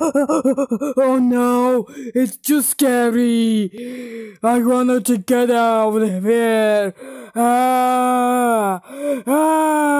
oh no, it's too scary. I wanted to get out of here. Ah, ah.